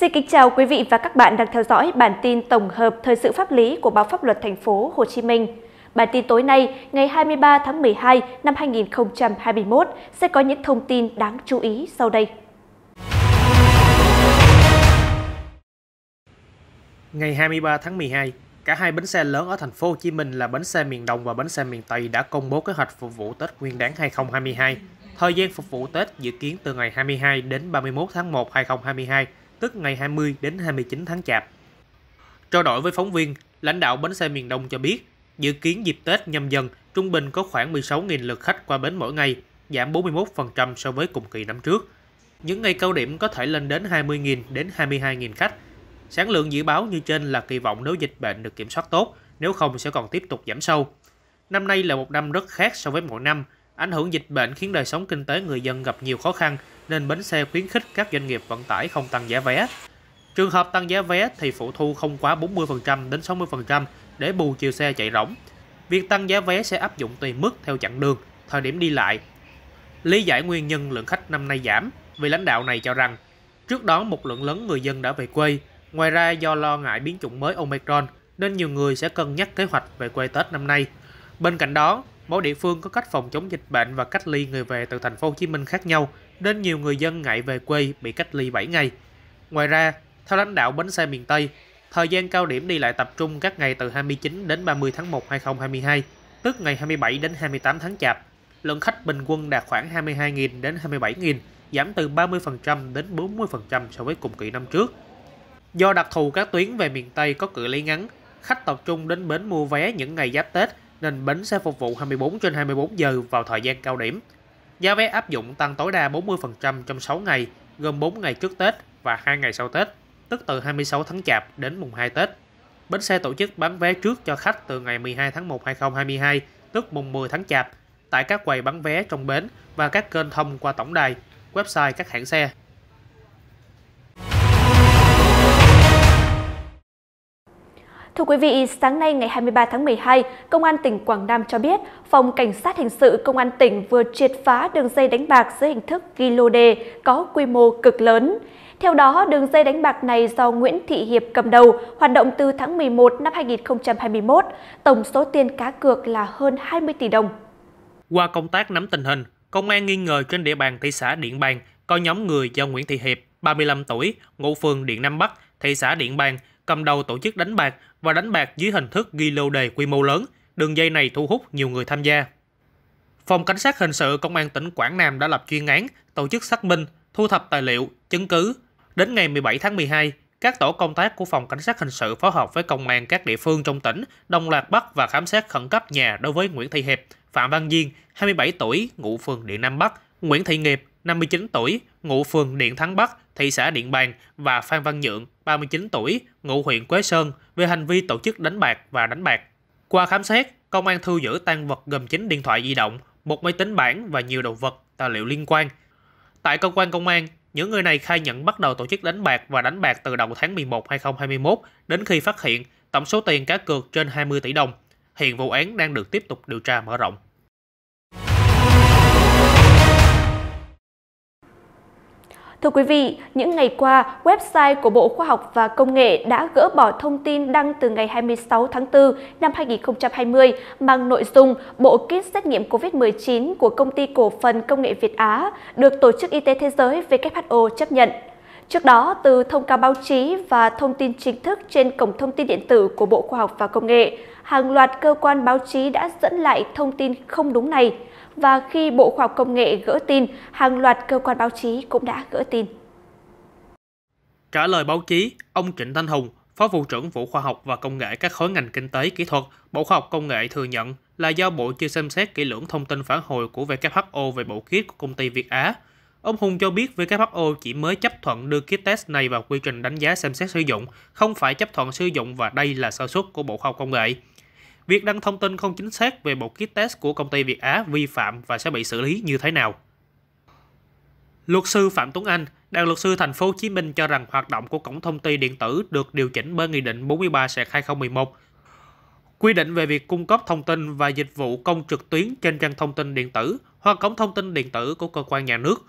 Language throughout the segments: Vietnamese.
Xin kính chào quý vị và các bạn đang theo dõi bản tin tổng hợp thời sự pháp lý của báo pháp luật thành phố Hồ Chí Minh. Bản tin tối nay, ngày 23 tháng 12 năm 2021 sẽ có những thông tin đáng chú ý sau đây. Ngày 23 tháng 12, cả hai bến xe lớn ở thành phố Hồ Chí Minh là bến xe miền Đông và bến xe miền Tây đã công bố kế hoạch phục vụ Tết Nguyên đán 2022. Thời gian phục vụ Tết dự kiến từ ngày 22 đến 31 tháng 1 2022, tức ngày 20 đến 29 tháng Chạp. Trao đổi với phóng viên, lãnh đạo bến xe miền Đông cho biết, dự kiến dịp Tết nhâm dần, trung bình có khoảng 16.000 lượt khách qua bến mỗi ngày, giảm 41% so với cùng kỳ năm trước. Những ngày cao điểm có thể lên đến 20.000 đến 22.000 khách. Sản lượng dự báo như trên là kỳ vọng nếu dịch bệnh được kiểm soát tốt, nếu không sẽ còn tiếp tục giảm sâu. Năm nay là một năm rất khác so với mọi năm, Ảnh hưởng dịch bệnh khiến đời sống kinh tế người dân gặp nhiều khó khăn, nên bến xe khuyến khích các doanh nghiệp vận tải không tăng giá vé. Trường hợp tăng giá vé thì phụ thu không quá 40% đến 60% để bù chiều xe chạy rỗng. Việc tăng giá vé sẽ áp dụng tùy mức theo chặng đường, thời điểm đi lại. Lý giải nguyên nhân lượng khách năm nay giảm, vị lãnh đạo này cho rằng trước đó một lượng lớn người dân đã về quê. Ngoài ra do lo ngại biến chủng mới Omicron nên nhiều người sẽ cân nhắc kế hoạch về quê Tết năm nay. Bên cạnh đó, Mỗi địa phương có cách phòng chống dịch bệnh và cách ly người về từ thành phố Hồ Chí Minh khác nhau, nên nhiều người dân ngại về quê bị cách ly 7 ngày. Ngoài ra, theo lãnh đạo bến xe miền Tây, thời gian cao điểm đi lại tập trung các ngày từ 29 đến 30 tháng 1 2022, tức ngày 27 đến 28 tháng Chạp. Lượng khách bình quân đạt khoảng 22.000 đến 27.000, giảm từ 30% đến 40% so với cùng kỳ năm trước. Do đặc thù các tuyến về miền Tây có cự ly ngắn, khách tập trung đến bến mua vé những ngày giáp Tết nên bến sẽ phục vụ 24 trên 24 giờ vào thời gian cao điểm. Giá vé áp dụng tăng tối đa 40% trong 6 ngày, gồm 4 ngày trước Tết và 2 ngày sau Tết, tức từ 26 tháng Chạp đến mùng 2 Tết. Bến xe tổ chức bán vé trước cho khách từ ngày 12 tháng 1 2022, tức mùng 10 tháng Chạp, tại các quầy bán vé trong bến và các kênh thông qua tổng đài, website các hãng xe. Thưa quý vị, sáng nay ngày 23 tháng 12, Công an tỉnh Quảng Nam cho biết, Phòng Cảnh sát Hình sự Công an tỉnh vừa triệt phá đường dây đánh bạc dưới hình thức ghi lô đề có quy mô cực lớn. Theo đó, đường dây đánh bạc này do Nguyễn Thị Hiệp cầm đầu, hoạt động từ tháng 11 năm 2021, tổng số tiền cá cược là hơn 20 tỷ đồng. Qua công tác nắm tình hình, công an nghi ngờ trên địa bàn thị xã Điện Bàn có nhóm người do Nguyễn Thị Hiệp, 35 tuổi, ngụ phường Điện Nam Bắc, thị xã Điện Bàn, cầm đầu tổ chức đánh bạc và đánh bạc dưới hình thức ghi lô đề quy mô lớn. Đường dây này thu hút nhiều người tham gia. Phòng Cảnh sát Hình sự Công an tỉnh Quảng Nam đã lập chuyên án, tổ chức xác minh, thu thập tài liệu, chứng cứ. Đến ngày 17 tháng 12, các tổ công tác của Phòng Cảnh sát Hình sự phối hợp với công an các địa phương trong tỉnh đồng loạt bắt và khám xét khẩn cấp nhà đối với Nguyễn Thị Hiệp, Phạm Văn Diên, 27 tuổi, ngụ phường Điện Nam Bắc, Nguyễn Thị Nghiệp, 59 tuổi, ngụ phường Điện Thắng Bắc, thị xã Điện Bàn và Phan Văn Nhượng, 39 tuổi, ngụ huyện Quế Sơn về hành vi tổ chức đánh bạc và đánh bạc. Qua khám xét, công an thu giữ tăng vật gồm 9 điện thoại di động, một máy tính bảng và nhiều đồ vật, tài liệu liên quan. Tại cơ quan công an, những người này khai nhận bắt đầu tổ chức đánh bạc và đánh bạc từ đầu tháng 11 2021 đến khi phát hiện tổng số tiền cá cược trên 20 tỷ đồng. Hiện vụ án đang được tiếp tục điều tra mở rộng. Thưa quý vị, những ngày qua, website của Bộ Khoa học và Công nghệ đã gỡ bỏ thông tin đăng từ ngày 26 tháng 4 năm 2020 mang nội dung bộ kit xét nghiệm COVID-19 của Công ty Cổ phần Công nghệ Việt Á được Tổ chức Y tế Thế giới WHO chấp nhận. Trước đó, từ thông cáo báo chí và thông tin chính thức trên cổng thông tin điện tử của Bộ Khoa học và Công nghệ, hàng loạt cơ quan báo chí đã dẫn lại thông tin không đúng này – và khi Bộ Khoa học Công nghệ gỡ tin, hàng loạt cơ quan báo chí cũng đã gỡ tin. Trả lời báo chí, ông Trịnh Thanh Hùng, Phó Vụ trưởng Vụ Khoa học và Công nghệ các khối ngành kinh tế kỹ thuật, Bộ Khoa học Công nghệ thừa nhận là do Bộ chưa xem xét kỹ lưỡng thông tin phản hồi của WHO về bộ kit của công ty Việt Á. Ông Hùng cho biết WHO chỉ mới chấp thuận đưa kit test này vào quy trình đánh giá xem xét sử dụng, không phải chấp thuận sử dụng và đây là sơ suất của Bộ Khoa học Công nghệ. Việc đăng thông tin không chính xác về bộ kit test của công ty Việt Á vi phạm và sẽ bị xử lý như thế nào? Luật sư Phạm Tuấn Anh, đoàn luật sư thành phố Hồ Chí Minh cho rằng hoạt động của cổng thông tin điện tử được điều chỉnh bởi Nghị định 43/2011 quy định về việc cung cấp thông tin và dịch vụ công trực tuyến trên trang thông tin điện tử hoặc cổng thông tin điện tử của cơ quan nhà nước.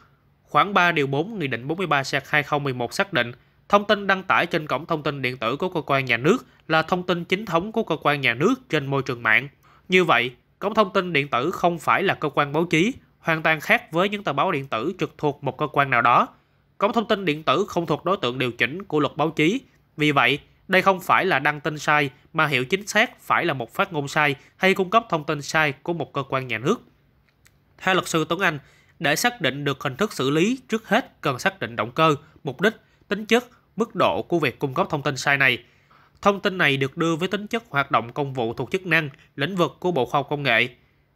Khoảng 3 điều 4 Nghị định 43/2011 xác định Thông tin đăng tải trên cổng thông tin điện tử của cơ quan nhà nước là thông tin chính thống của cơ quan nhà nước trên môi trường mạng. Như vậy, cổng thông tin điện tử không phải là cơ quan báo chí, hoàn toàn khác với những tờ báo điện tử trực thuộc một cơ quan nào đó. Cổng thông tin điện tử không thuộc đối tượng điều chỉnh của luật báo chí. Vì vậy, đây không phải là đăng tin sai mà hiểu chính xác phải là một phát ngôn sai hay cung cấp thông tin sai của một cơ quan nhà nước. Theo luật sư Tuấn Anh, để xác định được hình thức xử lý, trước hết cần xác định động cơ, mục đích, tính chất, mức độ của việc cung cấp thông tin sai này. Thông tin này được đưa với tính chất hoạt động công vụ thuộc chức năng, lĩnh vực của Bộ Khoa học Công nghệ.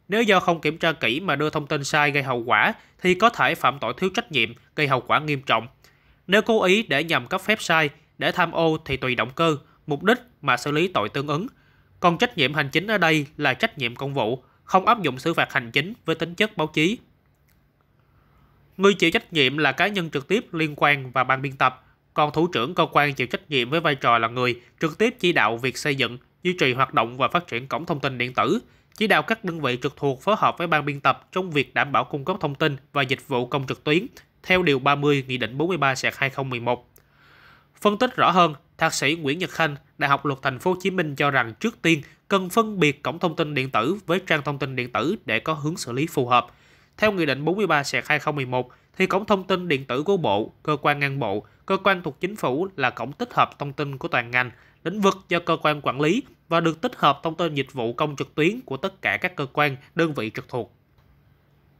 Nếu do không kiểm tra kỹ mà đưa thông tin sai gây hậu quả thì có thể phạm tội thiếu trách nhiệm, gây hậu quả nghiêm trọng. Nếu cố ý để nhằm cấp phép sai, để tham ô thì tùy động cơ, mục đích mà xử lý tội tương ứng. Còn trách nhiệm hành chính ở đây là trách nhiệm công vụ, không áp dụng xử phạt hành chính với tính chất báo chí. Người chịu trách nhiệm là cá nhân trực tiếp liên quan và ban biên tập, còn thủ trưởng cơ quan chịu trách nhiệm với vai trò là người trực tiếp chỉ đạo việc xây dựng, duy trì hoạt động và phát triển cổng thông tin điện tử, chỉ đạo các đơn vị trực thuộc phối hợp với ban biên tập trong việc đảm bảo cung cấp thông tin và dịch vụ công trực tuyến theo Điều 30 Nghị định 43-2011. Phân tích rõ hơn, Thạc sĩ Nguyễn Nhật Khanh, Đại học Luật Thành phố Hồ Chí Minh cho rằng trước tiên cần phân biệt cổng thông tin điện tử với trang thông tin điện tử để có hướng xử lý phù hợp. Theo Nghị định 43-2011 thì cổng thông tin điện tử của Bộ, cơ quan ngang bộ, cơ quan thuộc chính phủ là cổng tích hợp thông tin của toàn ngành, lĩnh vực do cơ quan quản lý và được tích hợp thông tin dịch vụ công trực tuyến của tất cả các cơ quan, đơn vị trực thuộc.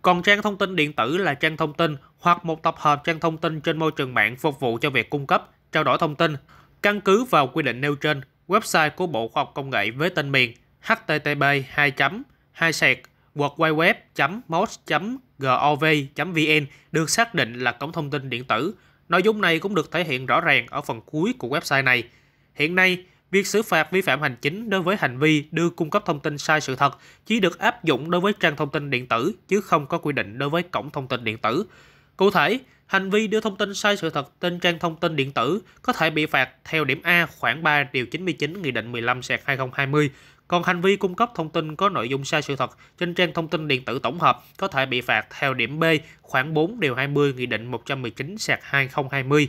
Còn trang thông tin điện tử là trang thông tin hoặc một tập hợp trang thông tin trên môi trường mạng phục vụ cho việc cung cấp, trao đổi thông tin. Căn cứ vào quy định nêu trên, website của Bộ Khoa học Công nghệ với tên miền http 2 2 sạc www.mos.gov.vn được xác định là cổng thông tin điện tử. Nội dung này cũng được thể hiện rõ ràng ở phần cuối của website này. Hiện nay, việc xử phạt vi phạm hành chính đối với hành vi đưa cung cấp thông tin sai sự thật chỉ được áp dụng đối với trang thông tin điện tử chứ không có quy định đối với cổng thông tin điện tử. Cụ thể, hành vi đưa thông tin sai sự thật trên trang thông tin điện tử có thể bị phạt theo điểm A khoảng 3 điều 99 Nghị định 15/2020 còn hành vi cung cấp thông tin có nội dung sai sự thật trên trang thông tin điện tử tổng hợp có thể bị phạt theo điểm B khoảng 4 điều 20 Nghị định 119 2020.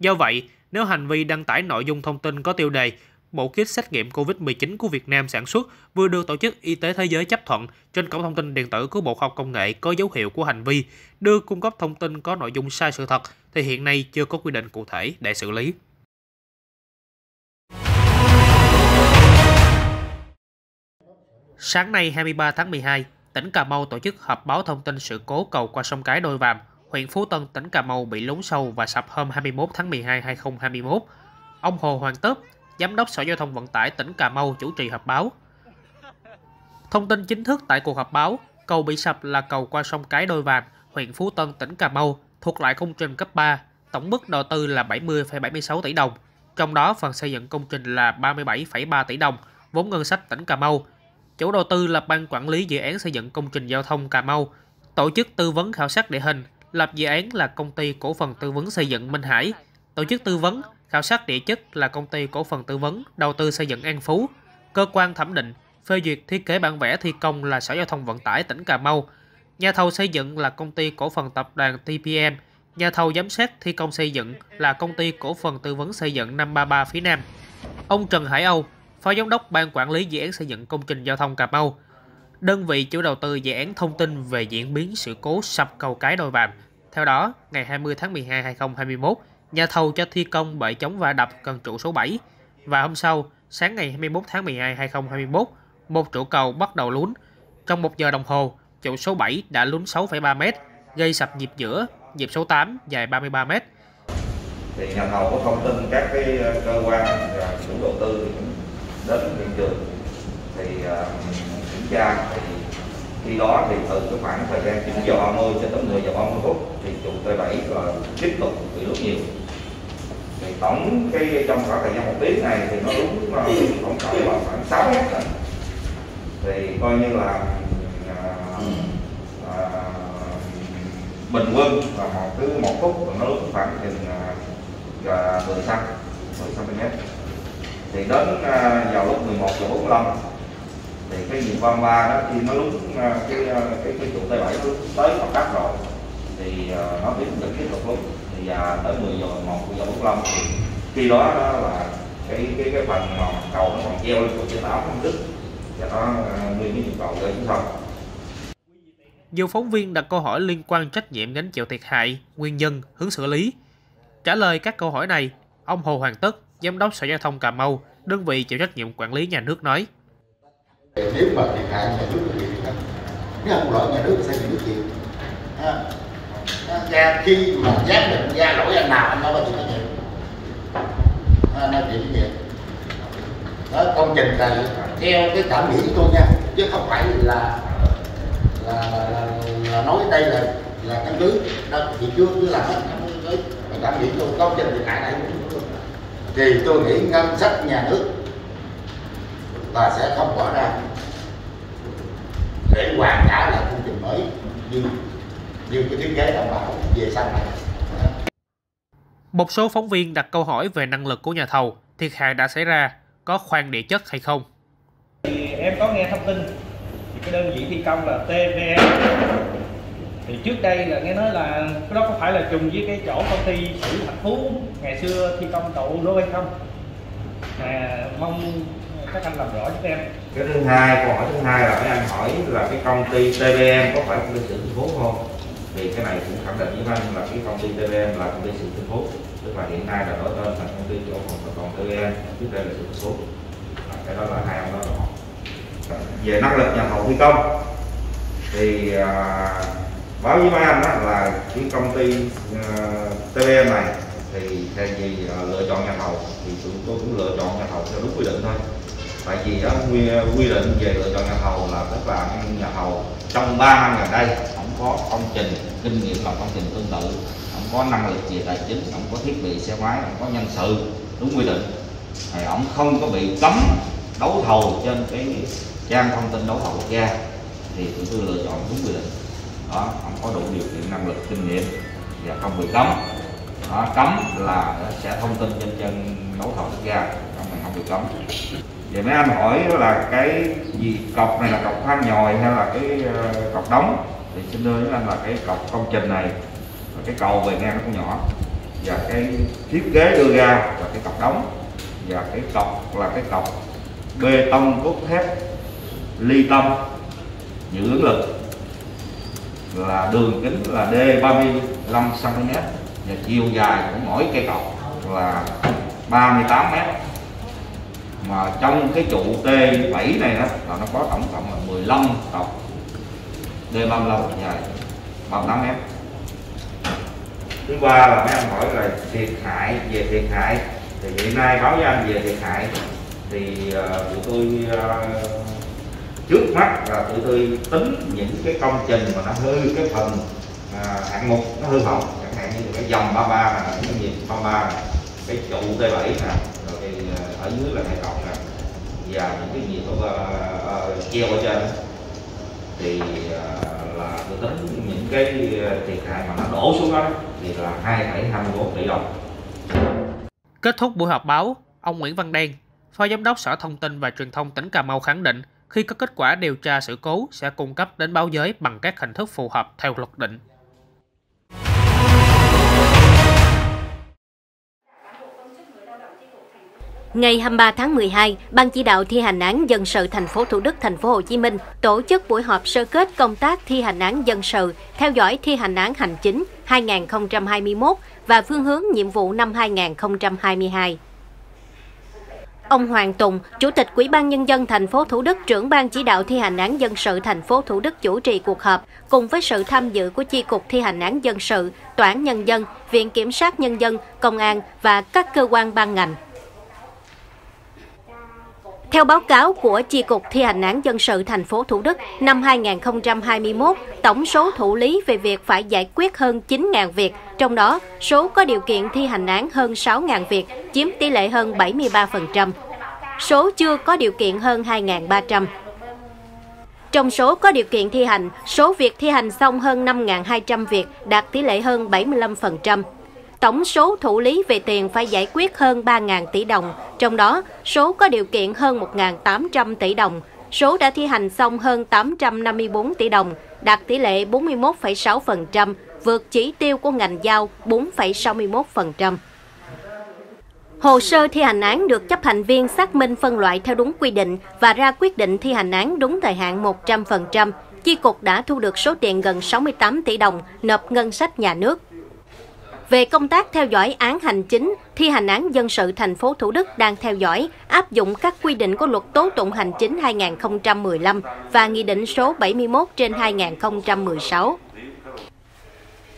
Do vậy, nếu hành vi đăng tải nội dung thông tin có tiêu đề bộ kit xét nghiệm COVID-19 của Việt Nam sản xuất vừa được Tổ chức Y tế Thế giới chấp thuận trên cổng thông tin điện tử của Bộ Khoa học Công nghệ có dấu hiệu của hành vi đưa cung cấp thông tin có nội dung sai sự thật thì hiện nay chưa có quy định cụ thể để xử lý. Sáng nay 23 tháng 12, tỉnh Cà Mau tổ chức họp báo thông tin sự cố cầu qua sông Cái Đôi Vàm, huyện Phú Tân, tỉnh Cà Mau bị lún sâu và sập hôm 21 tháng 12 2021. Ông Hồ Hoàng Tớp, Giám đốc Sở Giao thông Vận tải tỉnh Cà Mau chủ trì họp báo. Thông tin chính thức tại cuộc họp báo, cầu bị sập là cầu qua sông Cái Đôi Vàm, huyện Phú Tân, tỉnh Cà Mau, thuộc lại công trình cấp 3, tổng mức đầu tư là 70,76 tỷ đồng. Trong đó, phần xây dựng công trình là 37,3 tỷ đồng, vốn ngân sách tỉnh Cà Mau Chủ đầu tư là Ban Quản lý Dự án Xây dựng Công trình Giao thông Cà Mau, tổ chức tư vấn khảo sát địa hình, lập dự án là Công ty Cổ phần Tư vấn Xây dựng Minh Hải, tổ chức tư vấn, khảo sát địa chất là Công ty Cổ phần Tư vấn Đầu tư Xây dựng An Phú, cơ quan thẩm định, phê duyệt thiết kế bản vẽ thi công là Sở Giao thông Vận tải tỉnh Cà Mau, nhà thầu xây dựng là Công ty Cổ phần Tập đoàn TPM, nhà thầu giám sát thi công xây dựng là Công ty Cổ phần Tư vấn Xây dựng 533 phía Nam. Ông Trần Hải Âu, Phó Giám đốc Ban Quản lý Dự án Xây dựng Công trình Giao thông Cà Mau. Đơn vị chủ đầu tư dự án thông tin về diễn biến sự cố sập cầu cái đôi vàm. Theo đó, ngày 20 tháng 12 2021, nhà thầu cho thi công bệ chống va đập cần trụ số 7. Và hôm sau, sáng ngày 21 tháng 12 2021, một trụ cầu bắt đầu lún. Trong một giờ đồng hồ, trụ số 7 đã lún 6,3 m, gây sập nhịp giữa, nhịp số 8 dài 33 m. Thì nhà thầu có thông tin các cái ờ, cơ quan chủ đầu tư đến hiện trường. Thì à, kiểm tra thì khi đó thì từ cái khoảng thời gian 9 giờ 30 cho tới 10 giờ 30 phút thì trụ T7 và tiếp tục bị lút nhiều. Thì tổng cái trong khoảng thời gian một tiếng này thì nó đúng à, tổng cộng là khoảng 6 mét thì coi như là à, à, bình quân là một cứ một phút nó lúc khoảng chừng à, 10 cm 10 cm thì đến uh, vào lúc 11 giờ 45 thì cái nhịp quan ba đó khi nó lúc uh, cái, uh, cái cái trụ T7 nó tới mặt đất rồi thì uh, nó tiếp tục tiếp tục lúc thì uh, tới 10 giờ 1 giờ 45 thì khi đó đó là cái cái cái phần mà cầu nó còn treo lên của trên áo không đứt. Và nó nguyên cái nhịp cầu rơi xuống sông nhiều phóng viên đặt câu hỏi liên quan trách nhiệm gánh chịu thiệt hại, nguyên nhân, hướng xử lý. Trả lời các câu hỏi này, ông Hồ Hoàng Tất, Giám đốc Sở Giao thông Cà Mau, đơn vị chịu trách nhiệm quản lý nhà nước nói. Nếu mà thiệt hại nhà nước thì nếu không lỗi nhà nước thì sẽ nhà chịu. À, à khi mà giám định ra lỗi anh nào anh nói bao chịu trách nhiệm. À, nói chịu trách nhiệm. Đó, công trình là theo cái cảm nghĩ của tôi nha, chứ không phải là là, là, là, là nói đây là là căn cứ đó thì chưa chưa làm hết cảm nghĩ tôi công trình thiệt hại này thì tôi nghĩ ngân sách nhà nước và sẽ không bỏ ra để hoàn trả lại công trình mới như như cái thiết kế đảm bảo về sau này một số phóng viên đặt câu hỏi về năng lực của nhà thầu, thiệt hại đã xảy ra, có khoan địa chất hay không? Thì em có nghe thông tin cái đơn vị thi công là TVE thì trước đây là nghe nói là cái đó có phải là trùng với cái chỗ công ty sử Thạch Phú ngày xưa thi công cầu đô hay không? À, mong các anh làm rõ giúp em. Cái thứ hai câu hỏi thứ hai là mấy anh hỏi là cái công ty TBM có phải công ty sử thạch phú không? Thì cái này cũng khẳng định với anh là cái công ty TBM là công ty sử thạch phú. tức là hiện nay là đổi tên thành công ty chỗ còn còn TBM, trước đây là sử thạch phú. À, cái đó là hai ông đó rõ về năng lực nhà thầu thi công. Thì uh, báo với mấy anh đó là cái công ty ờ, uh, TVM này thì thay vì uh, lựa chọn nhà thầu thì tụi tôi cũng lựa chọn nhà thầu theo đúng quy định thôi. Tại vì đó quy, quy định về lựa chọn nhà thầu là tức là nhà thầu trong 3 năm gần đây không có công trình kinh nghiệm làm công trình tương tự không có năng lực về tài chính không có thiết bị xe máy không có nhân sự đúng quy định. Thì ông không có bị cấm đấu thầu trên cái trang thông tin đấu thầu quốc gia thì chúng tôi lựa chọn đúng quy định đó không có đủ điều kiện năng lực kinh nghiệm và không bị cấm. Đó, cấm là sẽ thông tin trên chân đấu thầu quốc gia không này không bị cấm. Vậy mấy anh hỏi đó là cái gì cọc này là cọc than nhồi hay là cái ờ, cọc đóng? Thì xin thưa với anh là cái cọc công trình này và cái cầu về ngang nó cũng nhỏ. Và cái thiết kế đưa ra là cái cọc đóng. Và cái cọc là cái cọc bê tông cốt thép ly tâm giữ ứng lực là đường kính là D 35 cm và chiều dài của mỗi cây cầu là 38 m mà trong cái trụ T7 này đó là nó có tổng cộng là 15 cọc D35 dài 38 m thứ ba là mấy anh hỏi là thiệt hại về thiệt hại. Thì hiện nay báo với anh về thiệt hại thì uh, tụi tôi uh, trước mắt là tụi tôi tính những cái công trình mà nó hư cái phần à, hạng mục nó hư hỏng. Chẳng hạn như cái dòng 33 này cái nhịp 33 này cái trụ T7 nè rồi cái à, ở dưới là hai cọc nè và những cái nhịp uh, uh, treo ở trên thì uh, là tôi tính những cái à, thiệt hại mà nó đổ xuống đó thì là 2,21 tỷ đồng. Kết thúc buổi họp báo, ông Nguyễn Văn Đen, Phó Giám đốc Sở Thông tin và Truyền thông tỉnh Cà Mau khẳng định khi có kết quả điều tra sự cố sẽ cung cấp đến báo giới bằng các hình thức phù hợp theo luật định. Ngày 23 tháng 12, Ban chỉ đạo thi hành án dân sự thành phố Thủ Đức, thành phố Hồ Chí Minh tổ chức buổi họp sơ kết công tác thi hành án dân sự, theo dõi thi hành án hành chính 2021 và phương hướng nhiệm vụ năm 2022. Ông Hoàng Tùng, Chủ tịch Ủy ban nhân dân thành phố Thủ Đức, trưởng ban chỉ đạo thi hành án dân sự thành phố Thủ Đức chủ trì cuộc họp cùng với sự tham dự của chi cục thi hành án dân sự, tòa án nhân dân, viện kiểm sát nhân dân, công an và các cơ quan ban ngành. Theo báo cáo của Chi cục Thi hành án dân sự thành phố Thủ Đức, năm 2021, tổng số thụ lý về việc phải giải quyết hơn 9.000 việc, trong đó số có điều kiện thi hành án hơn 6.000 việc, chiếm tỷ lệ hơn 73%. Số chưa có điều kiện hơn 2.300. Trong số có điều kiện thi hành, số việc thi hành xong hơn 5.200 việc, đạt tỷ lệ hơn 75%. Tổng số thụ lý về tiền phải giải quyết hơn 3.000 tỷ đồng, trong đó số có điều kiện hơn 1.800 tỷ đồng, số đã thi hành xong hơn 854 tỷ đồng, đạt tỷ lệ 41,6%, vượt chỉ tiêu của ngành giao 4,61%. Hồ sơ thi hành án được chấp hành viên xác minh phân loại theo đúng quy định và ra quyết định thi hành án đúng thời hạn 100%. Chi cục đã thu được số tiền gần 68 tỷ đồng nộp ngân sách nhà nước. Về công tác theo dõi án hành chính, thi hành án dân sự thành phố Thủ Đức đang theo dõi, áp dụng các quy định của luật tố tụng hành chính 2015 và Nghị định số 71 trên 2016.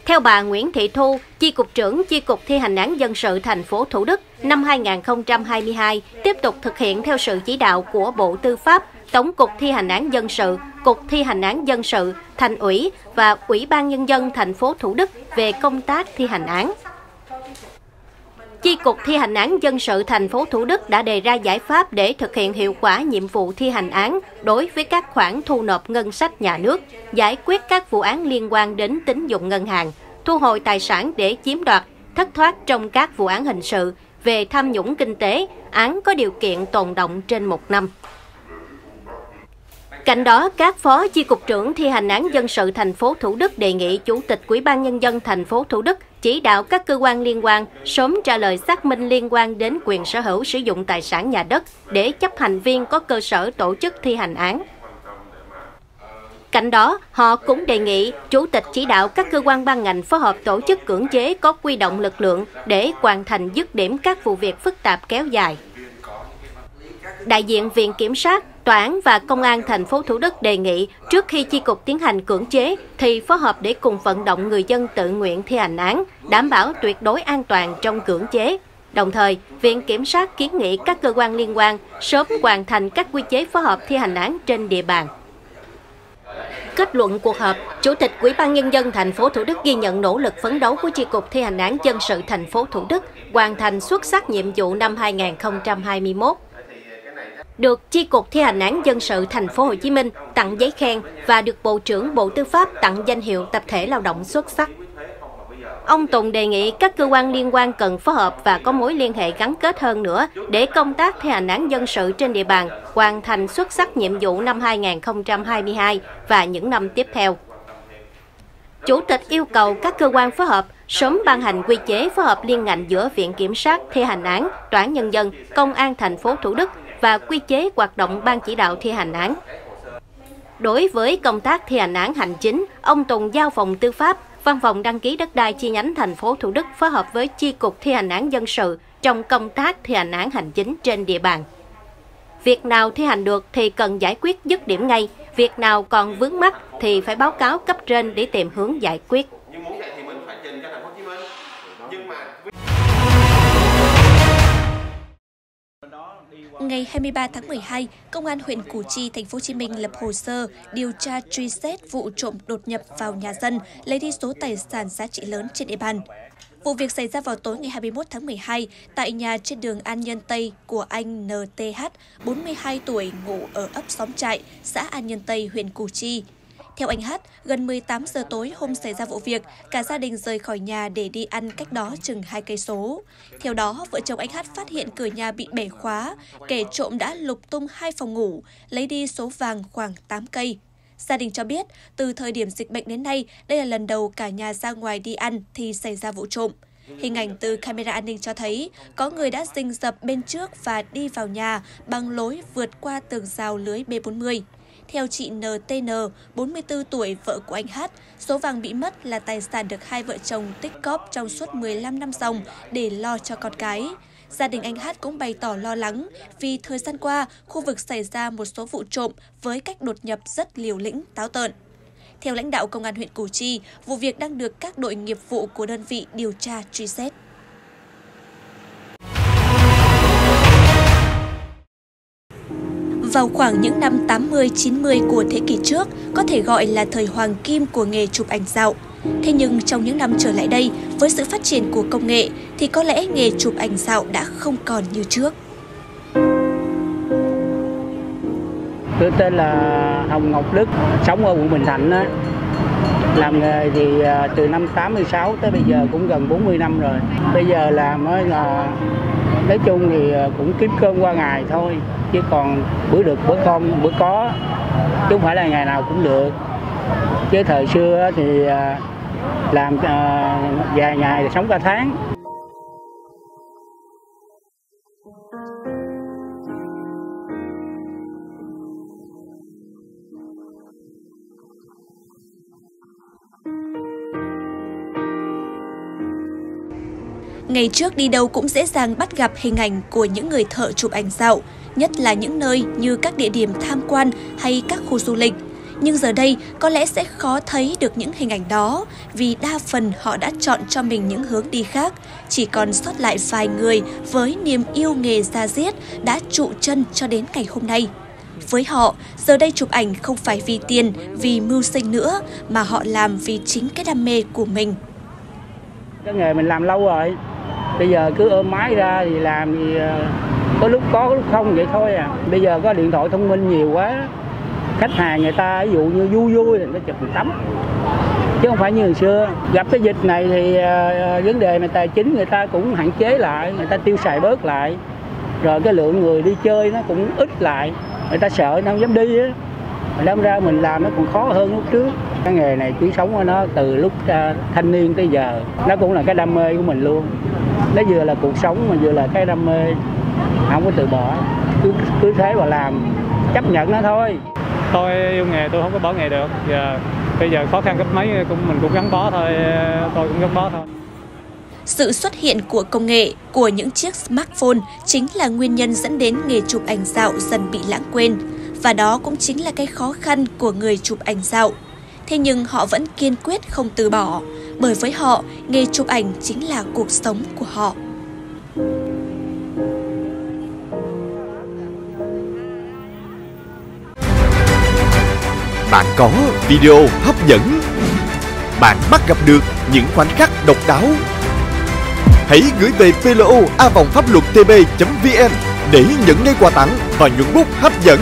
Theo bà Nguyễn Thị Thu, Chi cục trưởng Chi cục thi hành án dân sự thành phố Thủ Đức, năm 2022 tiếp tục thực hiện theo sự chỉ đạo của Bộ Tư pháp, Tổng cục thi hành án dân sự, Cục thi hành án dân sự, Thành ủy và Ủy ban nhân dân thành phố Thủ Đức về công tác thi hành án. Chi cục thi hành án dân sự thành phố Thủ Đức đã đề ra giải pháp để thực hiện hiệu quả nhiệm vụ thi hành án đối với các khoản thu nộp ngân sách nhà nước, giải quyết các vụ án liên quan đến tín dụng ngân hàng, thu hồi tài sản để chiếm đoạt, thất thoát trong các vụ án hình sự về tham nhũng kinh tế, án có điều kiện tồn động trên một năm. Cạnh đó, các phó chi cục trưởng thi hành án dân sự thành phố Thủ Đức đề nghị Chủ tịch Ủy ban nhân dân thành phố Thủ Đức chỉ đạo các cơ quan liên quan sớm trả lời xác minh liên quan đến quyền sở hữu sử dụng tài sản nhà đất để chấp hành viên có cơ sở tổ chức thi hành án. Cạnh đó, họ cũng đề nghị Chủ tịch chỉ đạo các cơ quan ban ngành phối hợp tổ chức cưỡng chế có quy động lực lượng để hoàn thành dứt điểm các vụ việc phức tạp kéo dài. Đại diện Viện Kiểm sát, Tòa án và Công an thành phố Thủ Đức đề nghị trước khi chi cục tiến hành cưỡng chế thì phối hợp để cùng vận động người dân tự nguyện thi hành án, đảm bảo tuyệt đối an toàn trong cưỡng chế. Đồng thời, Viện Kiểm sát kiến nghị các cơ quan liên quan sớm hoàn thành các quy chế phối hợp thi hành án trên địa bàn. Kết luận cuộc họp, Chủ tịch Ủy ban nhân dân thành phố Thủ Đức ghi nhận nỗ lực phấn đấu của chi cục thi hành án dân sự thành phố Thủ Đức hoàn thành xuất sắc nhiệm vụ năm 2021 được chi cục thi hành án dân sự thành phố Hồ Chí Minh tặng giấy khen và được Bộ trưởng Bộ Tư pháp tặng danh hiệu tập thể lao động xuất sắc. Ông Tùng đề nghị các cơ quan liên quan cần phối hợp và có mối liên hệ gắn kết hơn nữa để công tác thi hành án dân sự trên địa bàn hoàn thành xuất sắc nhiệm vụ năm 2022 và những năm tiếp theo. Chủ tịch yêu cầu các cơ quan phối hợp sớm ban hành quy chế phối hợp liên ngành giữa Viện Kiểm sát, thi hành án, Tòa án Nhân dân, Công an thành phố Thủ Đức và quy chế hoạt động ban chỉ đạo thi hành án. Đối với công tác thi hành án hành chính, ông Tùng giao phòng tư pháp, văn phòng đăng ký đất đai chi nhánh thành phố Thủ Đức phối hợp với chi cục thi hành án dân sự trong công tác thi hành án hành chính trên địa bàn. Việc nào thi hành được thì cần giải quyết dứt điểm ngay, việc nào còn vướng mắc thì phải báo cáo cấp trên để tìm hướng giải quyết. Ngày 23 tháng 12, Công an huyện Củ Chi, thành phố Hồ Chí Minh lập hồ sơ điều tra truy xét vụ trộm đột nhập vào nhà dân, lấy đi số tài sản giá trị lớn trên địa bàn. Vụ việc xảy ra vào tối ngày 21 tháng 12 tại nhà trên đường An Nhân Tây của anh NTH, 42 tuổi, ngụ ở ấp Xóm Trại, xã An Nhân Tây, huyện Củ Chi. Theo anh Hát, gần 18 giờ tối hôm xảy ra vụ việc, cả gia đình rời khỏi nhà để đi ăn cách đó chừng hai cây số. Theo đó, vợ chồng anh Hát phát hiện cửa nhà bị bẻ khóa, kẻ trộm đã lục tung hai phòng ngủ, lấy đi số vàng khoảng 8 cây. Gia đình cho biết, từ thời điểm dịch bệnh đến nay, đây là lần đầu cả nhà ra ngoài đi ăn thì xảy ra vụ trộm. Hình ảnh từ camera an ninh cho thấy có người đã rình rập bên trước và đi vào nhà bằng lối vượt qua tường rào lưới B40. Theo chị NTN, 44 tuổi, vợ của anh Hát, số vàng bị mất là tài sản được hai vợ chồng tích cóp trong suốt 15 năm dòng để lo cho con cái. Gia đình anh Hát cũng bày tỏ lo lắng vì thời gian qua, khu vực xảy ra một số vụ trộm với cách đột nhập rất liều lĩnh, táo tợn. Theo lãnh đạo Công an huyện Củ Chi, vụ việc đang được các đội nghiệp vụ của đơn vị điều tra truy xét. Vào khoảng những năm 80-90 của thế kỷ trước, có thể gọi là thời hoàng kim của nghề chụp ảnh dạo. Thế nhưng trong những năm trở lại đây, với sự phát triển của công nghệ, thì có lẽ nghề chụp ảnh dạo đã không còn như trước. Tôi tên là Hồng Ngọc Đức, sống ở quận Bình Thạnh đó làm nghề thì à, từ năm 86 tới bây giờ cũng gần 40 năm rồi. Bây giờ làm là nói chung thì à, cũng kiếm cơm qua ngày thôi chứ còn bữa được bữa không, bữa có chứ không phải là ngày nào cũng được chứ thời xưa thì à, làm vài ngày sống cả tháng Ngày trước đi đâu cũng dễ dàng bắt gặp hình ảnh của những người thợ chụp ảnh dạo, nhất là những nơi như các địa điểm tham quan hay các khu du lịch. Nhưng giờ đây có lẽ sẽ khó thấy được những hình ảnh đó vì đa phần họ đã chọn cho mình những hướng đi khác. Chỉ còn sót lại vài người với niềm yêu nghề ra diết đã trụ chân cho đến ngày hôm nay. Với họ, giờ đây chụp ảnh không phải vì tiền, vì mưu sinh nữa, mà họ làm vì chính cái đam mê của mình. Cái nghề mình làm lâu rồi, bây giờ cứ ôm máy ra thì làm thì ờ, có lúc có, có lúc không vậy thôi à. Bây giờ có điện thoại thông minh nhiều quá, khách hàng người ta ví dụ như vui vui thì nó chụp một tấm. Chứ không phải như hồi xưa. Gặp cái dịch này thì uh, vấn đề mà tài chính người ta cũng hạn chế lại người ta tiêu xài bớt lại. Rồi cái lượng người đi chơi nó cũng ít lại người ta sợ nó không dám đi á. Đâm ra mình làm nó còn khó hơn lúc trước. Cái nghề này chỉ sống ở nó từ lúc uh, thanh niên tới giờ nó cũng là cái đam mê của mình luôn nó vừa là cuộc sống mà vừa là cái đam mê. Không có từ bỏ. Cứ cứ thế mà làm. Chấp nhận nó thôi. Tôi yêu nghề tôi không có bỏ nghề được. Giờ bây giờ khó khăn gấp mấy cũng mình cũng gắn bó thôi. Tôi cũng gắn bó thôi. Sự xuất hiện của công nghệ, của những chiếc smartphone chính là nguyên nhân dẫn đến nghề chụp ảnh dạo dần bị lãng quên. Và đó cũng chính là cái khó khăn của người chụp ảnh dạo. Thế nhưng họ vẫn kiên quyết không từ bỏ, bởi với họ, nghề chụp ảnh chính là cuộc sống của họ. Bạn có video hấp dẫn? Bạn bắt gặp được những khoảnh khắc độc đáo? Hãy gửi về plo a vòng pháp luật tb.vn để nhận ngay quà tặng và những bút hấp dẫn.